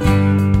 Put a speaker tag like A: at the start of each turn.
A: Música